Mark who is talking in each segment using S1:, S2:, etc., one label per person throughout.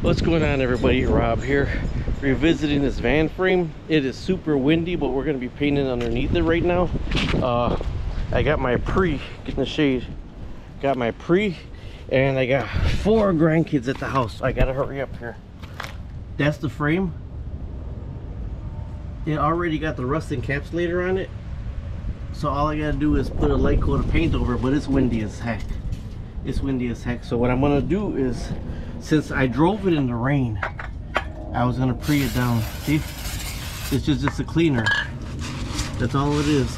S1: What's going on everybody? Rob here. Revisiting this van frame. It is super windy, but we're gonna be painting underneath it right now. Uh, I got my pre, get in the shade. Got my pre, and I got four grandkids at the house. I gotta hurry up here. That's the frame. It already got the rust encapsulator on it. So all I gotta do is put a light coat of paint over, but it's windy as heck. It's windy as heck. So what I'm gonna do is since I drove it in the rain, I was gonna pre it down. See? this is just a cleaner. That's all it is.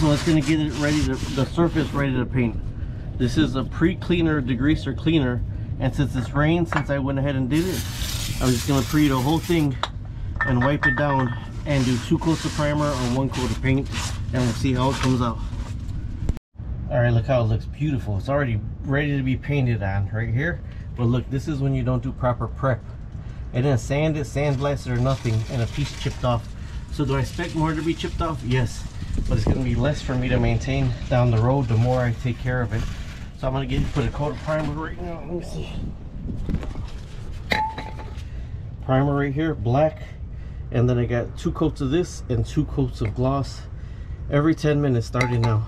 S1: So it's gonna get it ready to, the surface ready to paint. This is a pre-cleaner, degreaser cleaner. And since it's rained, since I went ahead and did it, I'm just gonna pre the whole thing and wipe it down and do two coats of primer or one coat of paint and we'll see how it comes out. All right, look how it looks beautiful. It's already ready to be painted on right here. But look, this is when you don't do proper prep. And then sand it, sandblasted or nothing, and a piece chipped off. So do I expect more to be chipped off? Yes. But it's gonna be less for me to maintain down the road the more I take care of it. So I'm gonna get put a coat of primer right now. Let me see. Primer right here, black. And then I got two coats of this and two coats of gloss every 10 minutes starting now.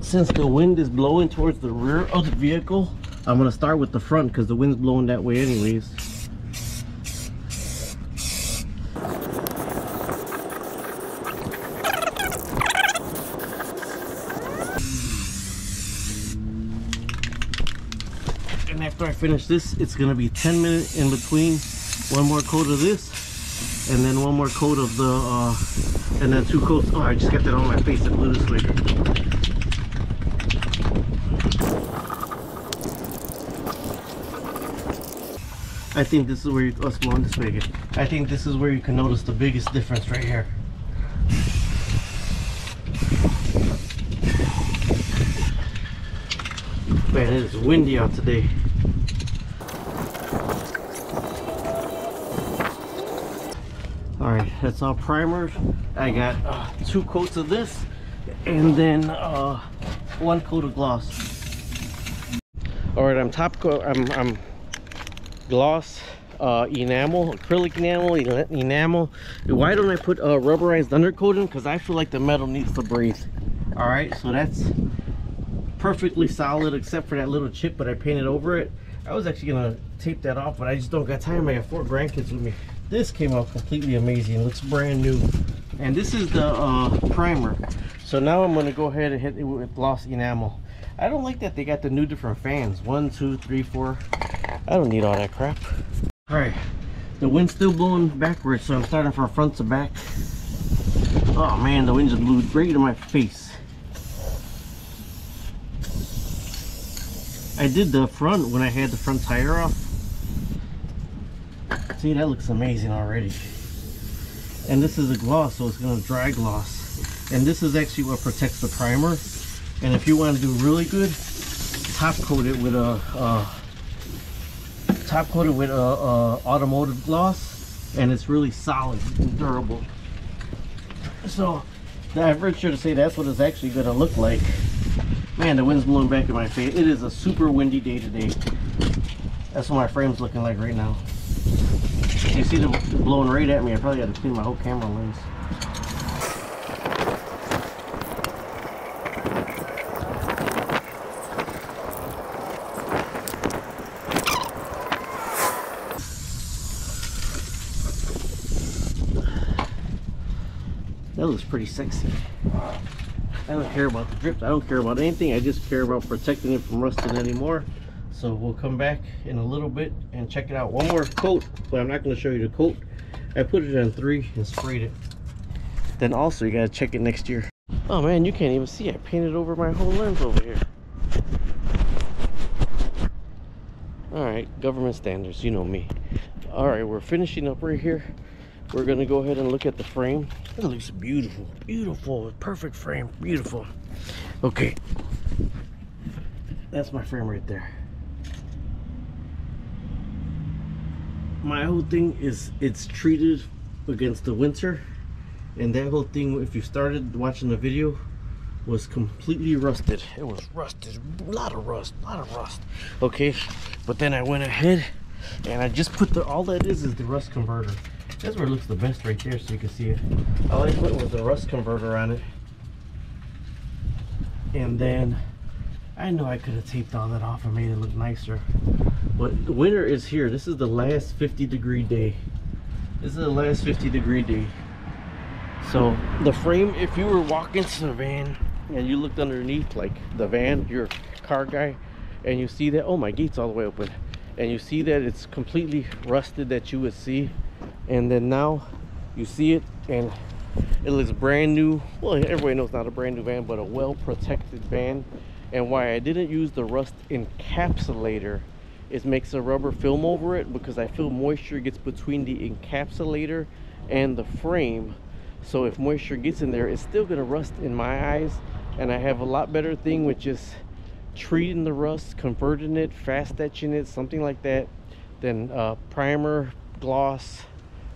S1: Since the wind is blowing towards the rear of the vehicle, I'm gonna start with the front because the wind's blowing that way anyways. And after I finish this, it's gonna be 10 minutes in between. One more coat of this, and then one more coat of the, uh, and then two coats. Oh, I just got that on my face. I blew this. I think this is where you, go on this way again. I think this is where you can notice the biggest difference right here. Man, it is windy out today. All right, that's all primers. I got uh, two coats of this and then uh, one coat of gloss. All right, I'm top coat, I'm, I'm gloss uh, enamel, acrylic enamel, enamel. Why don't I put a rubberized undercoating? Because I feel like the metal needs to breathe. All right, so that's perfectly solid except for that little chip, but I painted over it. I was actually gonna tape that off, but I just don't got time. I got four grandkids with me. This came out completely amazing. Looks brand new. And this is the uh, primer. So now I'm gonna go ahead and hit it with gloss enamel. I don't like that they got the new different fans. One, two, three, four. I don't need all that crap. All right, the wind's still blowing backwards, so I'm starting from front to back. Oh man, the wind just blew right in my face. I did the front when I had the front tire off. See, that looks amazing already. And this is a gloss, so it's gonna dry gloss. And this is actually what protects the primer. And if you want to do really good, top coat it with a, a top coated with a, a automotive gloss and it's really solid and durable. So i've heard sure to say that's what it's actually going to look like. Man the wind's blowing back in my face. It is a super windy day today. That's what my frame's looking like right now. You see them blowing right at me. I probably got to clean my whole camera lens Looks pretty sexy. I don't care about the drips. I don't care about anything. I just care about protecting it from rusting anymore. So we'll come back in a little bit and check it out. One more coat, but I'm not going to show you the coat. I put it on three and sprayed it. Then also you got to check it next year. Oh man, you can't even see. I painted over my whole lens over here. All right, government standards. You know me. All right, we're finishing up right here we're gonna go ahead and look at the frame it looks beautiful beautiful perfect frame beautiful okay that's my frame right there my whole thing is it's treated against the winter and that whole thing if you started watching the video was completely rusted. It was rusted, a lot of rust, a lot of rust. Okay, but then I went ahead and I just put the, all that is is the rust converter. That's where it looks the best right there so you can see it. All I put was the rust converter on it. And then I know I could have taped all that off and made it look nicer. But the winter is here. This is the last 50 degree day. This is the last 50 degree day. So the frame, if you were walking to the van and you looked underneath like the van, you're a car guy, and you see that, oh my gate's all the way open. And you see that it's completely rusted that you would see. And then now you see it and it looks brand new. Well, everybody knows not a brand new van, but a well protected van. And why I didn't use the rust encapsulator is makes a rubber film over it because I feel moisture gets between the encapsulator and the frame so if moisture gets in there it's still gonna rust in my eyes and I have a lot better thing which is treating the rust converting it fast etching it something like that than uh, primer gloss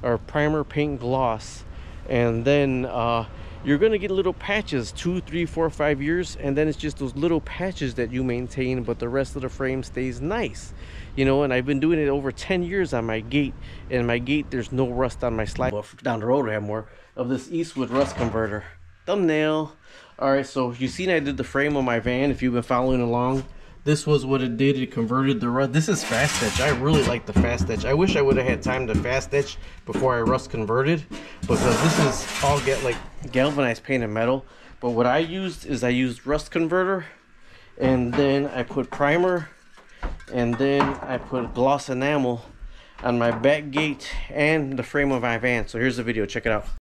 S1: or primer paint gloss and then uh, you're gonna get little patches two three four five years and then it's just those little patches that you maintain but the rest of the frame stays nice. You know and i've been doing it over 10 years on my gate and my gate there's no rust on my slide well, down the road i have more of this eastwood rust converter. Thumbnail. All right so you've seen i did the frame on my van if you've been following along this was what it did. It converted the rust. This is fast i really like the fast i wish i would have had time to fast before i rust converted because this is all get like galvanized painted metal. But what i used is i used rust converter and then i put primer and then i put gloss enamel on my back gate and the frame of my van so here's the video. Check it out